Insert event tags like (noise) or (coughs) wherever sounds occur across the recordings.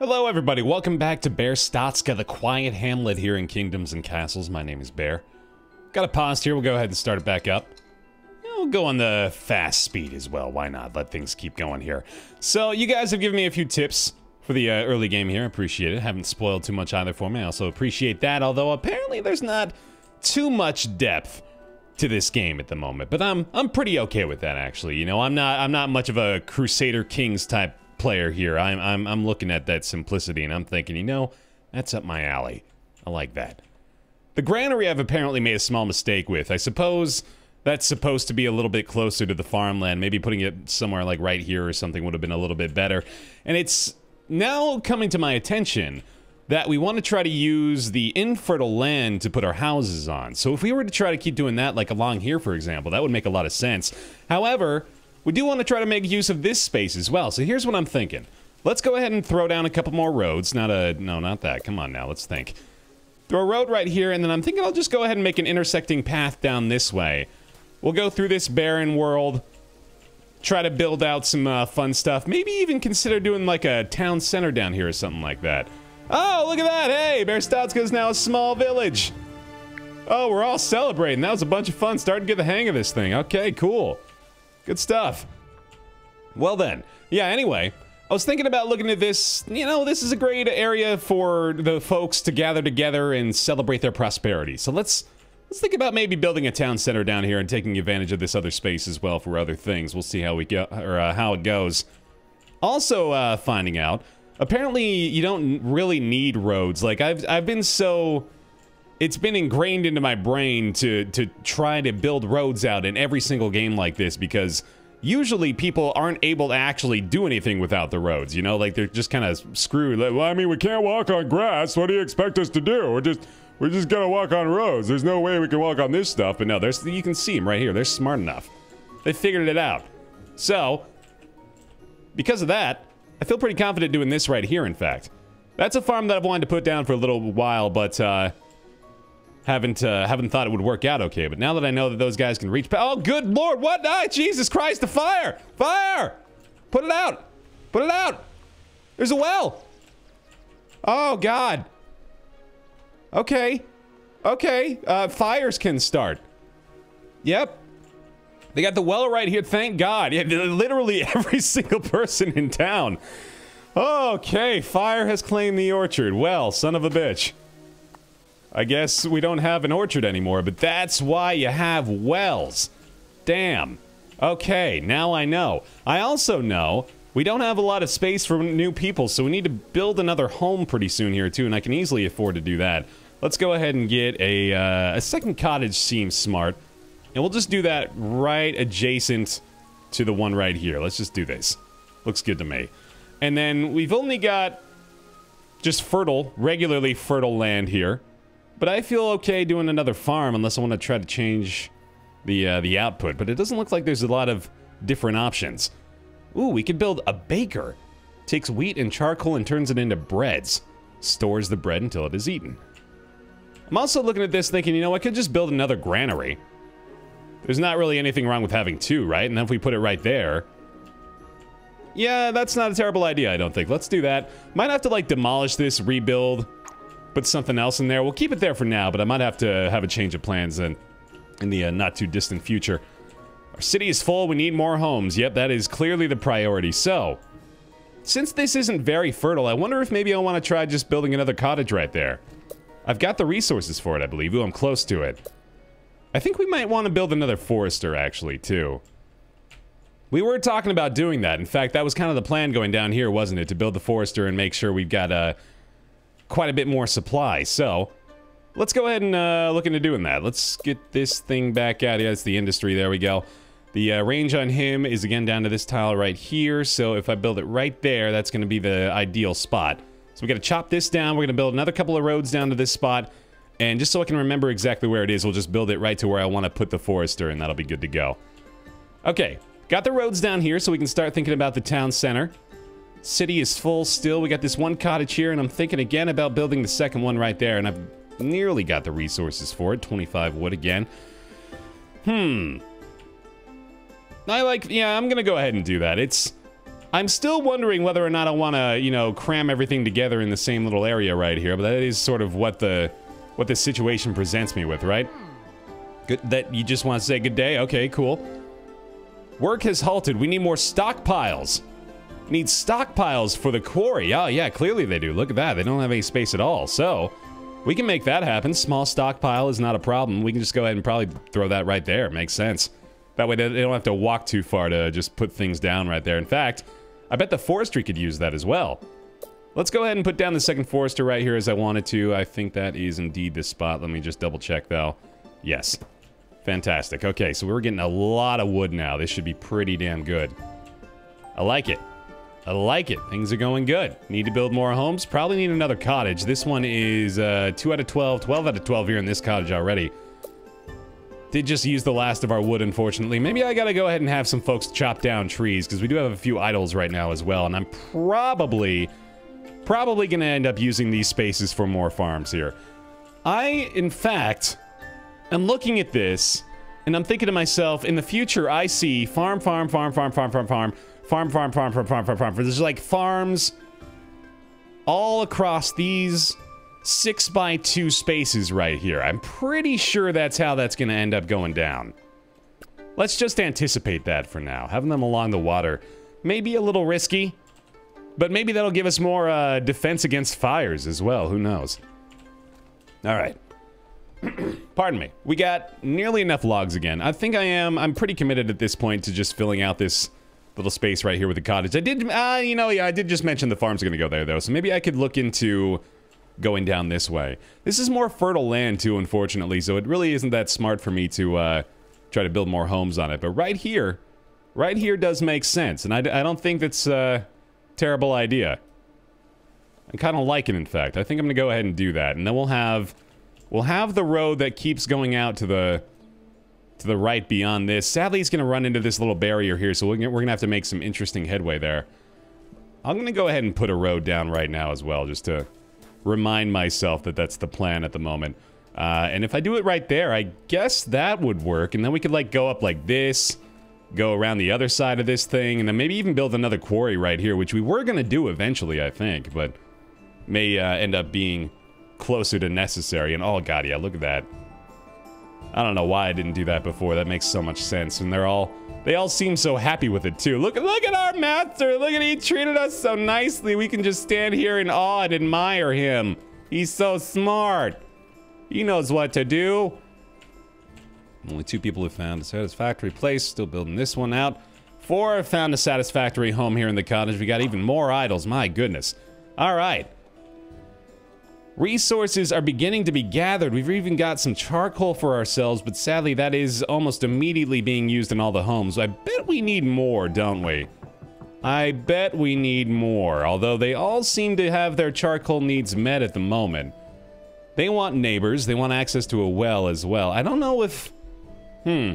Hello, everybody. Welcome back to Bear Statska, the quiet hamlet here in Kingdoms and Castles. My name is Baer. Got a pause here. We'll go ahead and start it back up. We'll go on the fast speed as well. Why not? Let things keep going here. So, you guys have given me a few tips for the uh, early game here. I appreciate it. Haven't spoiled too much either for me. I also appreciate that, although apparently there's not too much depth to this game at the moment. But I'm I'm pretty okay with that actually. You know, I'm not I'm not much of a Crusader Kings type player here. I'm I'm I'm looking at that simplicity and I'm thinking, you know, that's up my alley. I like that. The granary I've apparently made a small mistake with. I suppose that's supposed to be a little bit closer to the farmland. Maybe putting it somewhere like right here or something would have been a little bit better. And it's now coming to my attention that we want to try to use the infertile land to put our houses on. So if we were to try to keep doing that, like along here, for example, that would make a lot of sense. However, we do want to try to make use of this space as well. So here's what I'm thinking. Let's go ahead and throw down a couple more roads. Not a... No, not that. Come on now. Let's think. Throw a road right here, and then I'm thinking I'll just go ahead and make an intersecting path down this way. We'll go through this barren world, try to build out some uh, fun stuff. Maybe even consider doing like a town center down here or something like that. Oh, look at that. Hey, Berstatska is now a small village. Oh, we're all celebrating. That was a bunch of fun. Starting to get the hang of this thing. Okay, cool. Good stuff. Well then. Yeah, anyway. I was thinking about looking at this. You know, this is a great area for the folks to gather together and celebrate their prosperity. So let's let's think about maybe building a town center down here and taking advantage of this other space as well for other things. We'll see how we go or uh, how it goes. Also, uh, finding out apparently you don't really need roads. Like I've I've been so it's been ingrained into my brain to to try to build roads out in every single game like this because usually people aren't able to actually do anything without the roads. You know, like they're just kind of screwed. Like, well, I mean, we can't walk on grass. What do you expect us to do? We're just we're just gonna walk on roads. There's no way we can walk on this stuff. But no, there's you can see them right here. They're smart enough. They figured it out. So because of that, I feel pretty confident doing this right here, in fact. That's a farm that I've wanted to put down for a little while, but uh, haven't uh, haven't thought it would work out okay. But now that I know that those guys can reach... Oh, good lord! What? Ah, Jesus Christ, the fire! Fire! Put it out! Put it out! There's a well! Oh, God. Okay. Okay. Uh, fires can start. Yep. They got the well right here, thank God. Yeah, literally (laughs) every single person in town. Okay, fire has claimed the orchard. Well, son of a bitch. I guess we don't have an orchard anymore, but that's why you have wells. Damn. Okay, now I know. I also know we don't have a lot of space for new people, so we need to build another home pretty soon here, too, and I can easily afford to do that. Let's go ahead and get a, uh, a second cottage seems smart. And we'll just do that right adjacent to the one right here. Let's just do this. Looks good to me. And then we've only got just fertile, regularly fertile land here. But I feel okay doing another farm unless I want to try to change the uh, the output. But it doesn't look like there's a lot of different options. Ooh, we could build a baker. Takes wheat and charcoal and turns it into breads. Stores the bread until it is eaten. I'm also looking at this thinking, you know, I could just build another granary. There's not really anything wrong with having two, right? And then if we put it right there... Yeah, that's not a terrible idea, I don't think. Let's do that. Might have to, like, demolish this, rebuild, put something else in there. We'll keep it there for now, but I might have to have a change of plans in, in the uh, not-too-distant future. Our city is full. We need more homes. Yep, that is clearly the priority. So, since this isn't very fertile, I wonder if maybe I want to try just building another cottage right there. I've got the resources for it, I believe. Ooh, I'm close to it. I think we might want to build another forester, actually, too. We were talking about doing that. In fact, that was kind of the plan going down here, wasn't it? To build the forester and make sure we've got uh, quite a bit more supply. So, let's go ahead and uh, look into doing that. Let's get this thing back out. Yeah, it's the industry. There we go. The uh, range on him is again down to this tile right here. So if I build it right there, that's going to be the ideal spot. So we got to chop this down. We're going to build another couple of roads down to this spot. And just so I can remember exactly where it is, we'll just build it right to where I want to put the forester, and that'll be good to go. Okay, got the roads down here so we can start thinking about the town center. City is full still. We got this one cottage here, and I'm thinking again about building the second one right there, and I've nearly got the resources for it. 25 wood again. Hmm. I like, yeah, I'm gonna go ahead and do that. It's, I'm still wondering whether or not I want to, you know, cram everything together in the same little area right here, but that is sort of what the what the situation presents me with, right? Good that you just want to say good day. Okay, cool. Work has halted. We need more stockpiles. Need stockpiles for the quarry. Oh, yeah, clearly they do. Look at that. They don't have any space at all. So, we can make that happen. Small stockpile is not a problem. We can just go ahead and probably throw that right there. Makes sense. That way they don't have to walk too far to just put things down right there. In fact, I bet the forestry could use that as well. Let's go ahead and put down the second forester right here as I wanted to. I think that is indeed the spot. Let me just double check though. Yes. Fantastic. Okay, so we're getting a lot of wood now. This should be pretty damn good. I like it. I like it. Things are going good. Need to build more homes. Probably need another cottage. This one is uh, 2 out of 12, 12 out of 12 here in this cottage already. Did just use the last of our wood, unfortunately. Maybe I gotta go ahead and have some folks chop down trees, because we do have a few idols right now as well, and I'm probably, probably gonna end up using these spaces for more farms here. I, in fact, am looking at this, and I'm thinking to myself, in the future, I see farm, farm, farm, farm, farm, farm, farm, farm farm, farm, farm, farm, farm, farm. farm. There's like farms all across these six by two spaces right here. I'm pretty sure that's how that's going to end up going down. Let's just anticipate that for now. Having them along the water may be a little risky, but maybe that'll give us more uh, defense against fires as well. Who knows? All right. (clears throat) Pardon me. We got nearly enough logs again. I think I am. I'm pretty committed at this point to just filling out this little space right here with the cottage. I did, uh, you know, yeah, I did just mention the farm's going to go there, though. So maybe I could look into going down this way. This is more fertile land, too, unfortunately. So it really isn't that smart for me to uh, try to build more homes on it. But right here, right here does make sense. And I, I don't think that's a terrible idea. I kind of like it, in fact. I think I'm going to go ahead and do that. And then we'll have... We'll have the road that keeps going out to the to the right beyond this. Sadly, he's going to run into this little barrier here, so we're going to have to make some interesting headway there. I'm going to go ahead and put a road down right now as well, just to remind myself that that's the plan at the moment. Uh, and if I do it right there, I guess that would work. And then we could, like, go up like this, go around the other side of this thing, and then maybe even build another quarry right here, which we were going to do eventually, I think, but may uh, end up being closer to necessary. And oh god, yeah, look at that. I don't know why I didn't do that before. That makes so much sense. And they're all they all seem so happy with it too. Look look at our master. Look at he treated us so nicely. We can just stand here in awe and admire him. He's so smart. He knows what to do. Only two people have found a satisfactory place. Still building this one out. Four have found a satisfactory home here in the cottage. We got even more idols. My goodness. All right. Resources are beginning to be gathered. We've even got some charcoal for ourselves, but sadly that is almost immediately being used in all the homes. I bet we need more, don't we? I bet we need more, although they all seem to have their charcoal needs met at the moment. They want neighbors, they want access to a well as well. I don't know if... Hmm.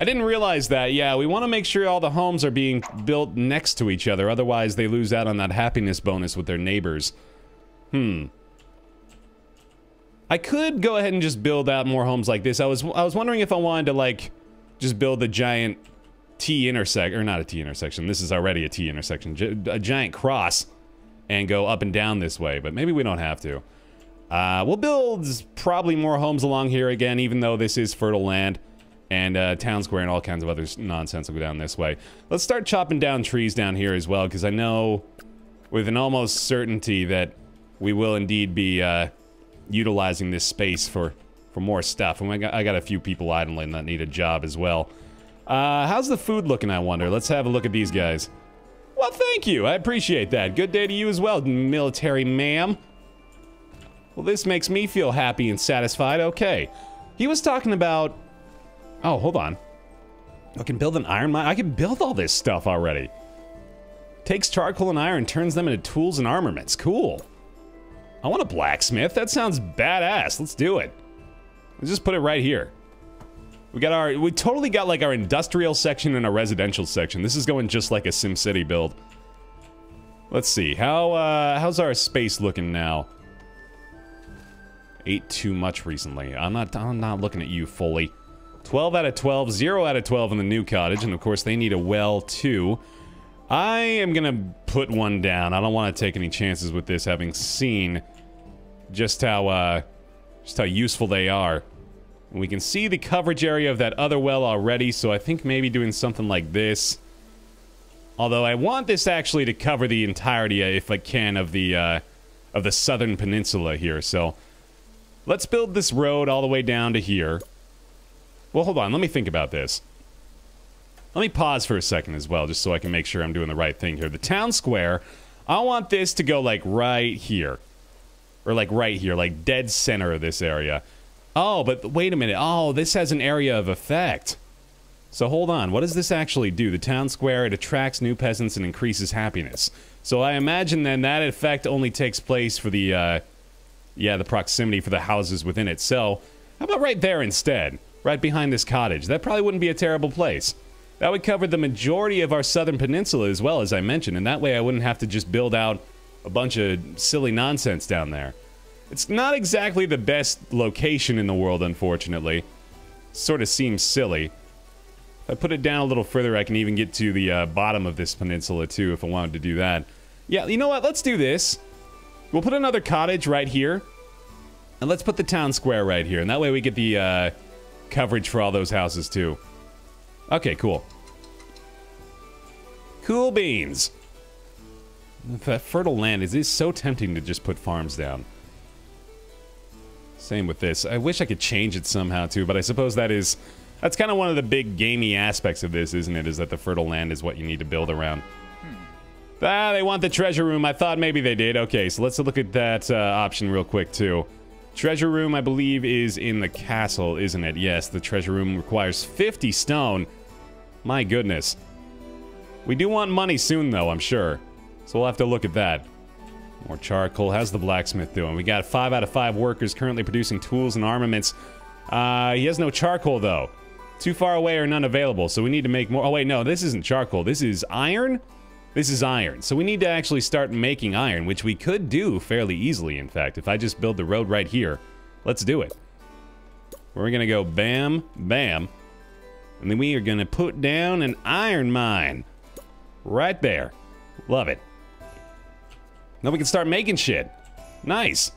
I didn't realize that. Yeah, we want to make sure all the homes are being built next to each other, otherwise they lose out on that happiness bonus with their neighbors. Hmm. I could go ahead and just build out more homes like this. I was I was wondering if I wanted to like just build a giant T intersection or not a T intersection. This is already a T intersection. a giant cross and go up and down this way, but maybe we don't have to. Uh, we'll build probably more homes along here again, even though this is fertile land. And uh, town square and all kinds of other nonsense will go down this way. Let's start chopping down trees down here as well, because I know with an almost certainty that we will indeed be uh, utilizing this space for, for more stuff. And I got, I got a few people idling that need a job as well. Uh, how's the food looking, I wonder? Let's have a look at these guys. Well, thank you. I appreciate that. Good day to you as well, military ma'am. Well, this makes me feel happy and satisfied. Okay. He was talking about... Oh, hold on. I can build an iron mine. I can build all this stuff already. Takes charcoal and iron, turns them into tools and armaments. Cool. I want a blacksmith. That sounds badass. Let's do it. Let's just put it right here. We got our, we totally got like our industrial section and a residential section. This is going just like a SimCity build. Let's see. How, uh, how's our space looking now? Ate too much recently. I'm not, I'm not looking at you fully. 12 out of 12, 0 out of 12 in the new cottage, and of course they need a well too. I am gonna put one down. I don't want to take any chances with this, having seen just how, uh, just how useful they are. We can see the coverage area of that other well already, so I think maybe doing something like this. Although I want this actually to cover the entirety, if I can, of the, uh, of the southern peninsula here, so... Let's build this road all the way down to here. Well, hold on, let me think about this. Let me pause for a second as well, just so I can make sure I'm doing the right thing here. The town square, I want this to go, like, right here. Or, like, right here, like, dead center of this area. Oh, but wait a minute. Oh, this has an area of effect. So hold on, what does this actually do? The town square, it attracts new peasants and increases happiness. So I imagine then that effect only takes place for the, uh, yeah, the proximity for the houses within it. So, how about right there instead? Right behind this cottage. That probably wouldn't be a terrible place. That would cover the majority of our southern peninsula as well, as I mentioned, and that way I wouldn't have to just build out a bunch of silly nonsense down there. It's not exactly the best location in the world, unfortunately. Sort of seems silly. If I put it down a little further, I can even get to the uh, bottom of this peninsula, too, if I wanted to do that. Yeah, you know what? Let's do this. We'll put another cottage right here. And let's put the town square right here. And that way we get the uh, coverage for all those houses, too. Okay, cool. Cool beans. That fertile land, is so tempting to just put farms down. Same with this. I wish I could change it somehow too, but I suppose that is that's kind of one of the big gamey aspects of this, isn't it? Is that the fertile land is what you need to build around. Hmm. Ah, they want the treasure room. I thought maybe they did. Okay, so let's look at that uh, option real quick too. Treasure room, I believe, is in the castle, isn't it? Yes, the treasure room requires 50 stone. My goodness. We do want money soon, though, I'm sure. So we'll have to look at that. More charcoal. How's the blacksmith doing? We got five out of five workers currently producing tools and armaments. Uh, he has no charcoal, though. Too far away or none available, so we need to make more. Oh, wait, no, this isn't charcoal. This is iron? This is iron. So we need to actually start making iron, which we could do fairly easily, in fact, if I just build the road right here. Let's do it. We're going to go bam, bam. And then we are going to put down an iron mine. Right there. Love it. Now we can start making shit. Nice.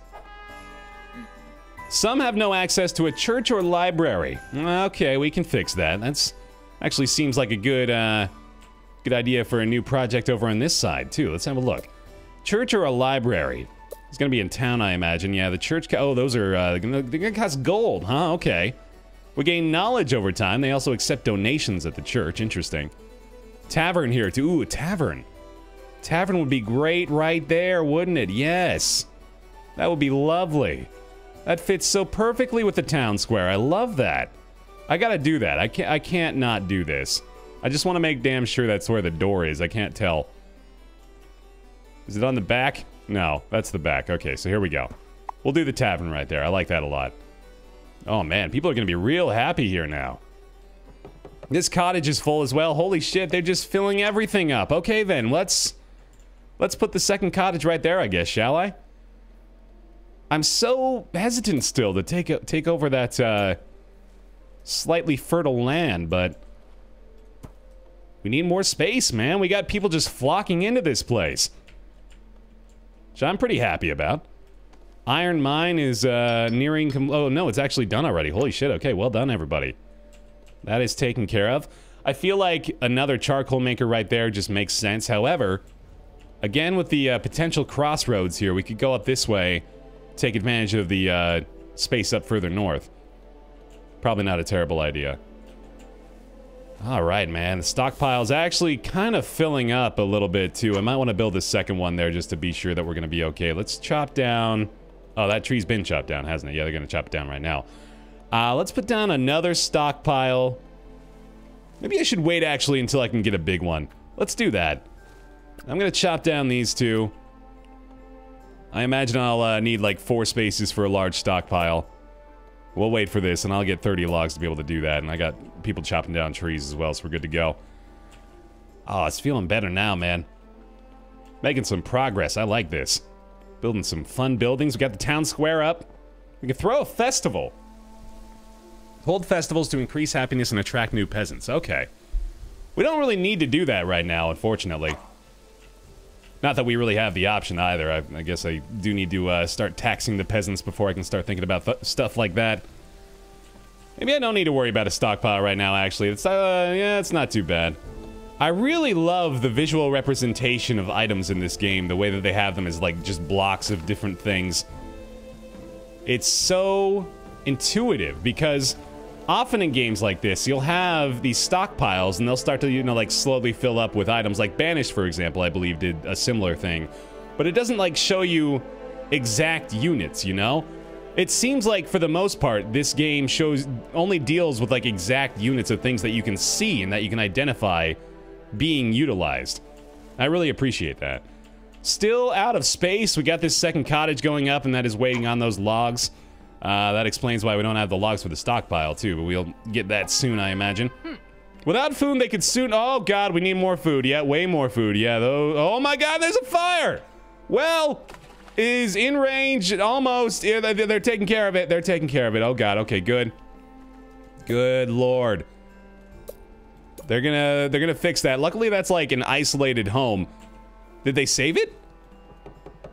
Some have no access to a church or library. Okay, we can fix that. That's actually seems like a good, uh, good idea for a new project over on this side, too. Let's have a look. Church or a library? It's gonna be in town, I imagine. Yeah, the church... Oh, those are, uh, they're gonna cost gold, huh? Okay. We gain knowledge over time. They also accept donations at the church. Interesting. Tavern here, too. Ooh, a tavern. Tavern would be great right there, wouldn't it? Yes. That would be lovely. That fits so perfectly with the town square. I love that. I gotta do that. I can't, I can't not do this. I just want to make damn sure that's where the door is. I can't tell. Is it on the back? No, that's the back. Okay, so here we go. We'll do the tavern right there. I like that a lot. Oh man, people are gonna be real happy here now. This cottage is full as well. Holy shit, they're just filling everything up. Okay then, let's Let's put the second cottage right there, I guess, shall I? I'm so hesitant still to take take over that uh, slightly fertile land, but we need more space, man. We got people just flocking into this place, which I'm pretty happy about. Iron Mine is uh, nearing... Oh, no, it's actually done already. Holy shit. Okay, well done, everybody. That is taken care of. I feel like another charcoal maker right there just makes sense. However, Again, with the uh, potential crossroads here, we could go up this way, take advantage of the uh, space up further north. Probably not a terrible idea. Alright, man. The stockpile's actually kind of filling up a little bit, too. I might want to build a second one there just to be sure that we're going to be okay. Let's chop down... Oh, that tree's been chopped down, hasn't it? Yeah, they're going to chop it down right now. Uh, let's put down another stockpile. Maybe I should wait, actually, until I can get a big one. Let's do that. I'm gonna chop down these two. I imagine I'll uh, need like four spaces for a large stockpile. We'll wait for this, and I'll get 30 logs to be able to do that. And I got people chopping down trees as well, so we're good to go. Oh, it's feeling better now, man. Making some progress. I like this. Building some fun buildings. We got the town square up. We can throw a festival. Hold festivals to increase happiness and attract new peasants. Okay. We don't really need to do that right now, unfortunately. Not that we really have the option either. I, I guess I do need to uh, start taxing the peasants before I can start thinking about stuff like that. Maybe I don't need to worry about a stockpile right now, actually. It's, uh, yeah, it's not too bad. I really love the visual representation of items in this game. The way that they have them is like just blocks of different things. It's so intuitive because often in games like this, you'll have these stockpiles and they'll start to, you know, like slowly fill up with items. Like Banished, for example, I believe did a similar thing. But it doesn't like show you exact units, you know? It seems like for the most part, this game shows only deals with like exact units of things that you can see and that you can identify being utilized. I really appreciate that. Still out of space, we got this second cottage going up and that is waiting on those logs. Uh, that explains why we don't have the logs for the stockpile, too, but we'll get that soon, I imagine. Hmm. Without food, they could soon... Oh, God, we need more food. Yeah, way more food. Yeah, though... Oh, my God, there's a fire! Well, is in range, almost. Yeah, they're, they're taking care of it. They're taking care of it. Oh, God. Okay, good. Good Lord. They're gonna... They're gonna fix that. Luckily, that's like an isolated home. Did they save it?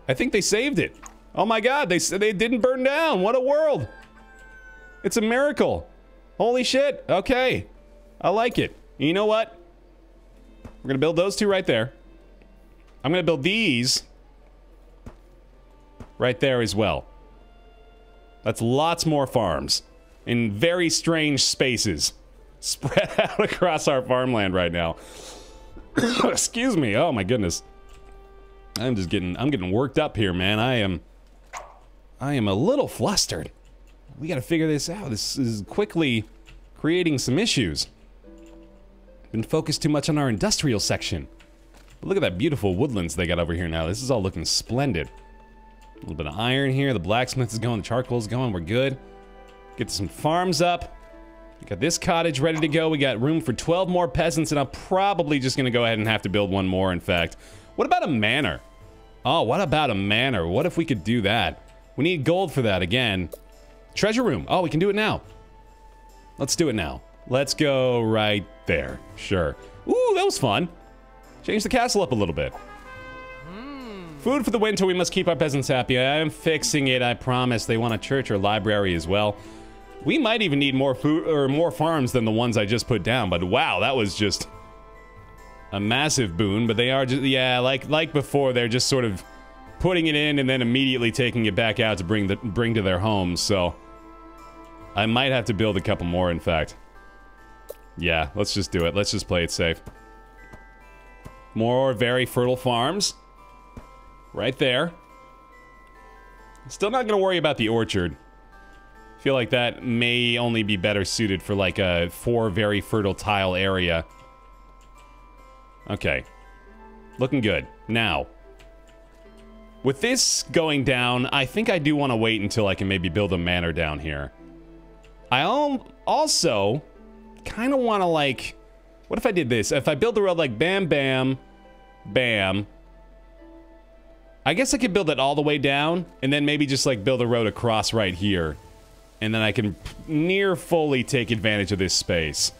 I think they saved it. Oh my god, they, said they didn't burn down. What a world. It's a miracle. Holy shit. Okay. I like it. You know what? We're going to build those two right there. I'm going to build these right there as well. That's lots more farms in very strange spaces (laughs) spread out across our farmland right now. (coughs) Excuse me. Oh my goodness. I'm just getting I'm getting worked up here, man. I am I am a little flustered. We gotta figure this out. This is quickly creating some issues. Been focused too much on our industrial section. But look at that beautiful woodlands they got over here now. This is all looking splendid. A little bit of iron here. The blacksmith is going. The charcoal's going. We're good. Get some farms up. We got this cottage ready to go. We got room for 12 more peasants, and I'm probably just going to go ahead and have to build one more, in fact. What about a manor? Oh, what about a manor? What if we could do that? We need gold for that again. Treasure room. Oh, we can do it now. Let's do it now. Let's go right there. Sure. Ooh, that was fun. Change the castle up a little bit. Food for the winter. We must keep our peasants happy. I am fixing it. I promise. They want a church or library as well. We might even need more food or more farms than the ones I just put down. But wow, that was just a massive boon. But they are just yeah, like like before. They're just sort of putting it in and then immediately taking it back out to bring the bring to their homes. So I might have to build a couple more. In fact, yeah, let's just do it. Let's just play it safe. More very fertile farms, right there. Still not gonna worry about the orchard. Feel like that may only be better suited for like a four very fertile tile area. Okay. Looking good. Now, with this going down, I think I do want to wait until I can maybe build a manor down here. I also kind of want to like... What if I did this? If I build the road like bam, bam, bam... I guess I could build it all the way down, and then maybe just like build a road across right here. And then I can near fully take advantage of this space.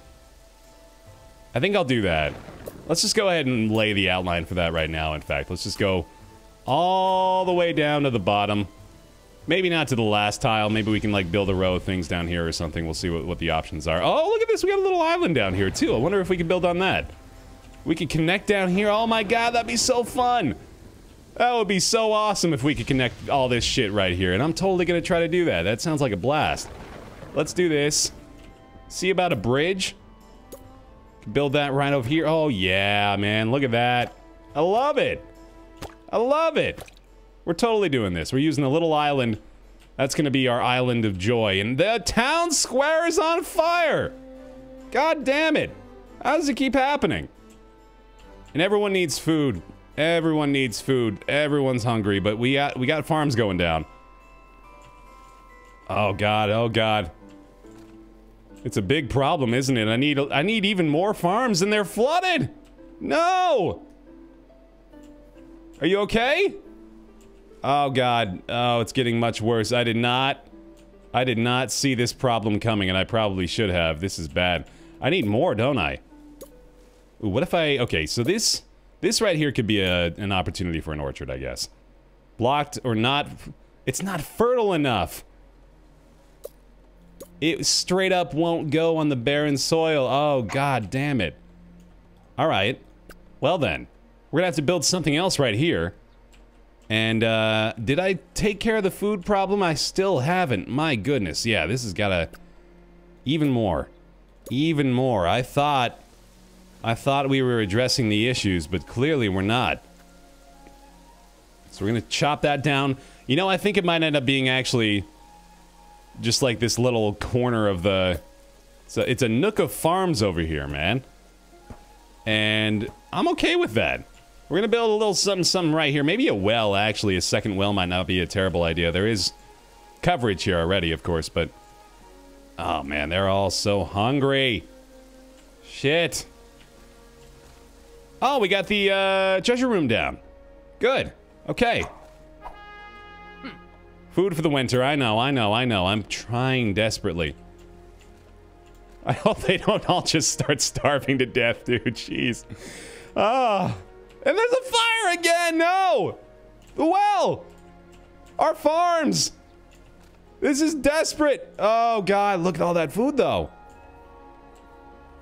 I think I'll do that. Let's just go ahead and lay the outline for that right now, in fact. Let's just go all the way down to the bottom. Maybe not to the last tile. Maybe we can, like, build a row of things down here or something. We'll see what, what the options are. Oh, look at this. We got a little island down here, too. I wonder if we can build on that. We could connect down here. Oh, my God. That'd be so fun. That would be so awesome if we could connect all this shit right here. And I'm totally going to try to do that. That sounds like a blast. Let's do this. See about a bridge? Build that right over here. Oh, yeah, man. Look at that. I love it. I love it. We're totally doing this. We're using a little island. That's going to be our island of joy. And the town square is on fire. God damn it. How does it keep happening? And everyone needs food. Everyone needs food. Everyone's hungry, but we got we got farms going down. Oh god, oh god. It's a big problem, isn't it? I need I need even more farms and they're flooded. No! Are you okay? Oh god. Oh, it's getting much worse. I did not... I did not see this problem coming, and I probably should have. This is bad. I need more, don't I? Ooh, what if I... Okay, so this... This right here could be a, an opportunity for an orchard, I guess. Blocked or not... It's not fertile enough. It straight up won't go on the barren soil. Oh, god damn it. Alright. Well then. We're gonna have to build something else right here. And, uh, did I take care of the food problem? I still haven't. My goodness. Yeah, this has gotta... Even more. Even more. I thought... I thought we were addressing the issues, but clearly we're not. So we're gonna chop that down. You know, I think it might end up being actually just like this little corner of the... So it's a nook of farms over here, man. And I'm okay with that. We're gonna build a little something, something right here. Maybe a well, actually. A second well might not be a terrible idea. There is coverage here already, of course, but... Oh, man, they're all so hungry. Shit. Oh, we got the uh, treasure room down. Good. Okay. Food for the winter. I know, I know, I know. I'm trying desperately. I (laughs) hope they don't all just start starving to death, dude. Jeez. Ah. Oh. And there's a fire again! No! The well! Our farms! This is desperate! Oh, God. Look at all that food, though.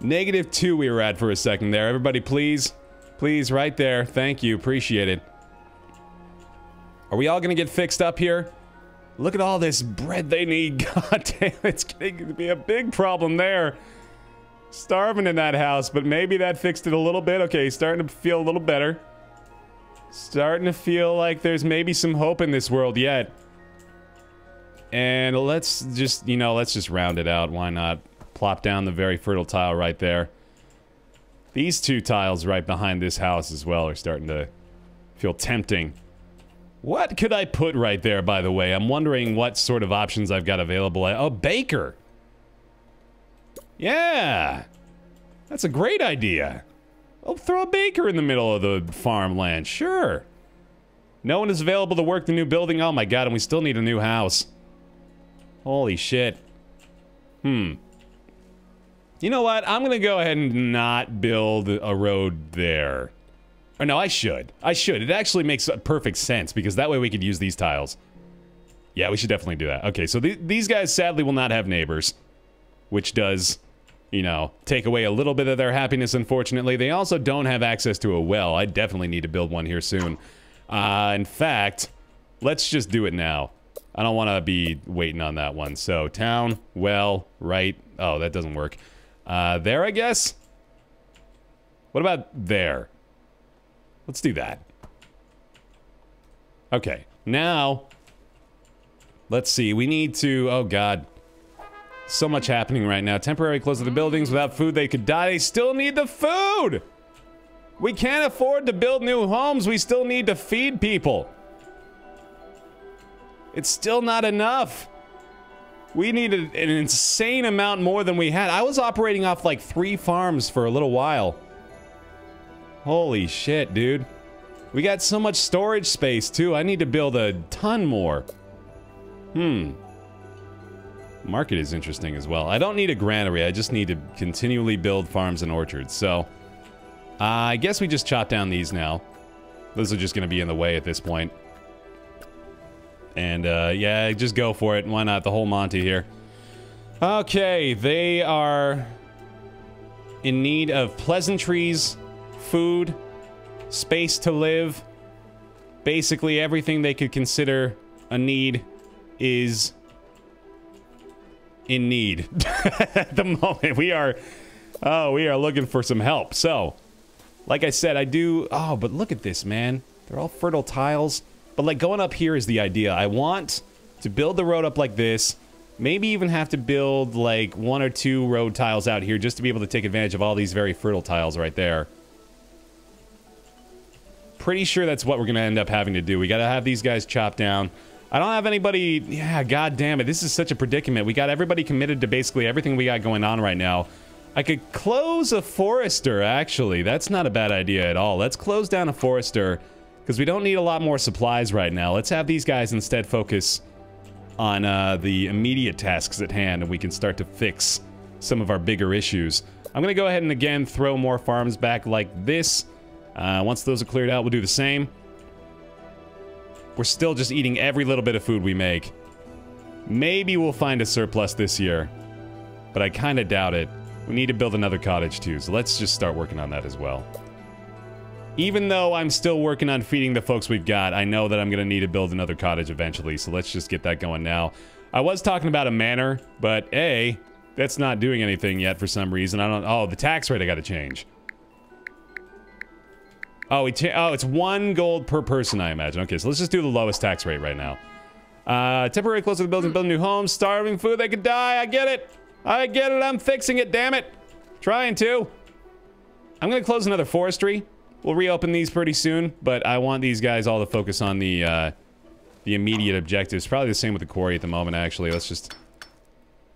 Negative two we were at for a second there. Everybody, please. Please, right there. Thank you. Appreciate it. Are we all gonna get fixed up here? Look at all this bread they need. (laughs) God damn, it's getting to be a big problem there. Starving in that house, but maybe that fixed it a little bit. Okay, starting to feel a little better. Starting to feel like there's maybe some hope in this world yet. And let's just, you know, let's just round it out. Why not? Plop down the very fertile tile right there. These two tiles right behind this house as well are starting to feel tempting. What could I put right there, by the way? I'm wondering what sort of options I've got available. Oh, baker. Yeah. That's a great idea. I'll throw a baker in the middle of the farmland. Sure. No one is available to work the new building. Oh my god, and we still need a new house. Holy shit. Hmm. You know what? I'm gonna go ahead and not build a road there. Or no, I should. I should. It actually makes perfect sense because that way we could use these tiles. Yeah, we should definitely do that. Okay, so th these guys sadly will not have neighbors, which does, you know, take away a little bit of their happiness, unfortunately. They also don't have access to a well. I definitely need to build one here soon. Uh, in fact, let's just do it now. I don't want to be waiting on that one. So, town, well, right. Oh, that doesn't work. Uh, there, I guess? What about there? Let's do that. Okay, now, let's see. We need to, oh god. So much happening right now. Temporary close of the buildings. Without food, they could die. They still need the food! We can't afford to build new homes. We still need to feed people. It's still not enough. We needed an insane amount more than we had. I was operating off like three farms for a little while. Holy shit, dude. We got so much storage space, too. I need to build a ton more. Hmm. Market is interesting as well. I don't need a granary. I just need to continually build farms and orchards. So, uh, I guess we just chop down these now. Those are just going to be in the way at this point. And, uh, yeah, just go for it. Why not? The whole Monty here. Okay, they are in need of pleasantries, food, space to live. Basically, everything they could consider a need is in need (laughs) at the moment. We are, oh, we are looking for some help. So, like I said, I do, oh, but look at this, man. They're all fertile tiles. But like going up here is the idea. I want to build the road up like this. Maybe even have to build like one or two road tiles out here just to be able to take advantage of all these very fertile tiles right there pretty sure that's what we're going to end up having to do. We got to have these guys chopped down. I don't have anybody... Yeah, god damn it. This is such a predicament. We got everybody committed to basically everything we got going on right now. I could close a forester, actually. That's not a bad idea at all. Let's close down a forester, because we don't need a lot more supplies right now. Let's have these guys instead focus on uh, the immediate tasks at hand, and we can start to fix some of our bigger issues. I'm going to go ahead and again throw more farms back like this. Uh, once those are cleared out, we'll do the same. We're still just eating every little bit of food we make. Maybe we'll find a surplus this year, but I kind of doubt it. We need to build another cottage too, so let's just start working on that as well. Even though I'm still working on feeding the folks we've got, I know that I'm going to need to build another cottage eventually, so let's just get that going now. I was talking about a manor, but A, that's not doing anything yet for some reason. I don't... Oh, the tax rate I got to change. Oh, we oh, it's one gold per person, I imagine. Okay, so let's just do the lowest tax rate right now. Uh, temporary close to the building, building new homes, starving food, they could die. I get it. I get it. I'm fixing it, damn it. Trying to. I'm going to close another forestry. We'll reopen these pretty soon, but I want these guys all to focus on the, uh, the immediate objectives. Probably the same with the quarry at the moment, actually. Let's just...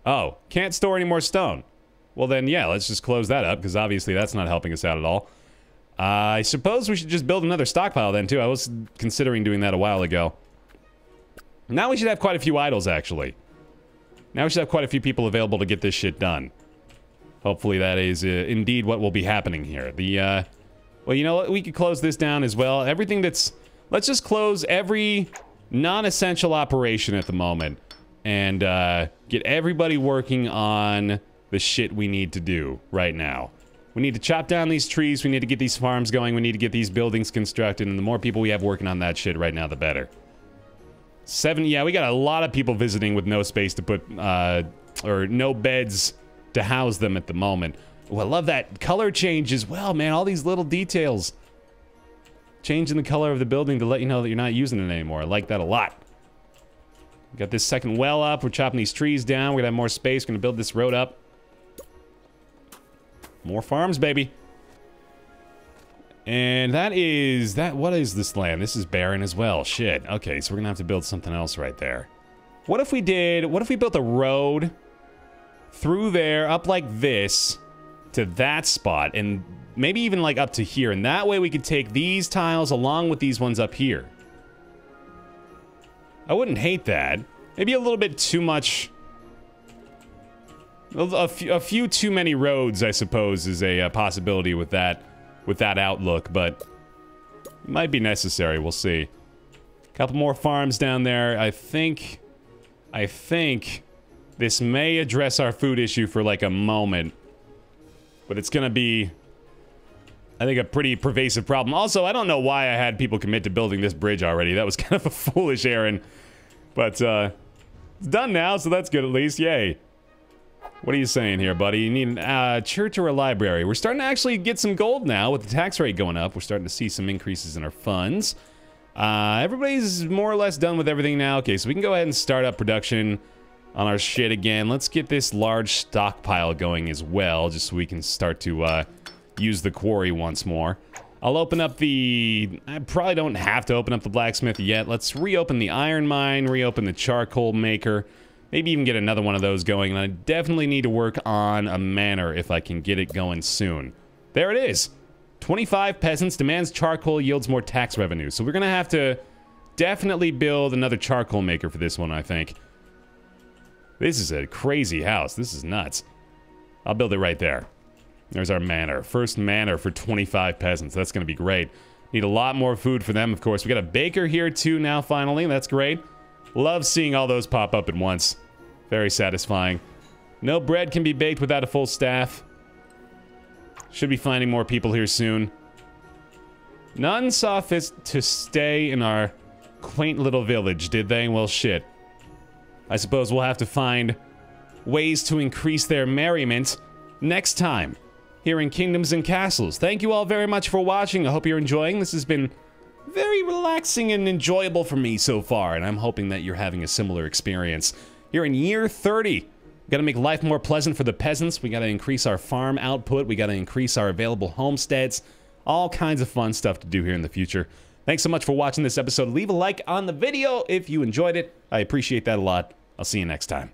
Oh, can't store any more stone. Well then, yeah, let's just close that up, because obviously that's not helping us out at all. Uh, I suppose we should just build another stockpile then, too. I was considering doing that a while ago. Now we should have quite a few idols, actually. Now we should have quite a few people available to get this shit done. Hopefully that is uh, indeed what will be happening here. The, uh... Well, you know what? We could close this down as well. Everything that's... Let's just close every non-essential operation at the moment. And, uh, get everybody working on the shit we need to do right now. We need to chop down these trees. We need to get these farms going. We need to get these buildings constructed. And the more people we have working on that shit right now, the better. Seven, yeah, we got a lot of people visiting with no space to put, uh, or no beds to house them at the moment. I love that color change as well, man. All these little details. Changing the color of the building to let you know that you're not using it anymore. I like that a lot. Got this second well up. We're chopping these trees down. We're gonna have more space. We're gonna build this road up. More farms, baby. And that is... that. What is this land? This is barren as well. Shit. Okay, so we're gonna have to build something else right there. What if we did... What if we built a road through there, up like this, to that spot, and maybe even like up to here, and that way we could take these tiles along with these ones up here. I wouldn't hate that. Maybe a little bit too much a few, a few too many roads, I suppose, is a, a possibility with that, with that outlook, but it might be necessary. We'll see. Couple more farms down there. I think, I think this may address our food issue for like a moment, but it's gonna be, I think, a pretty pervasive problem. Also, I don't know why I had people commit to building this bridge already. That was (laughs) kind of a foolish errand, but uh, it's done now, so that's good at least. Yay. What are you saying here, buddy? You need a uh, church or a library? We're starting to actually get some gold now with the tax rate going up. We're starting to see some increases in our funds. Uh, everybody's more or less done with everything now. Okay, so we can go ahead and start up production on our shit again. Let's get this large stockpile going as well, just so we can start to uh, use the quarry once more. I'll open up the... I probably don't have to open up the blacksmith yet. Let's reopen the iron mine, reopen the charcoal maker. Maybe even get another one of those going. And I definitely need to work on a manor if I can get it going soon. There it is. 25 peasants demands charcoal yields more tax revenue. So we're going to have to definitely build another charcoal maker for this one, I think. This is a crazy house. This is nuts. I'll build it right there. There's our manor. First manor for 25 peasants. That's going to be great. Need a lot more food for them, of course. We got a baker here, too, now, finally. That's great. Love seeing all those pop up at once. Very satisfying. No bread can be baked without a full staff. Should be finding more people here soon. None saw fit to stay in our quaint little village, did they? Well, shit. I suppose we'll have to find ways to increase their merriment next time here in Kingdoms and Castles. Thank you all very much for watching. I hope you're enjoying. This has been very relaxing and enjoyable for me so far, and I'm hoping that you're having a similar experience. You're in year 30. Gotta make life more pleasant for the peasants. We gotta increase our farm output. We gotta increase our available homesteads. All kinds of fun stuff to do here in the future. Thanks so much for watching this episode. Leave a like on the video if you enjoyed it. I appreciate that a lot. I'll see you next time.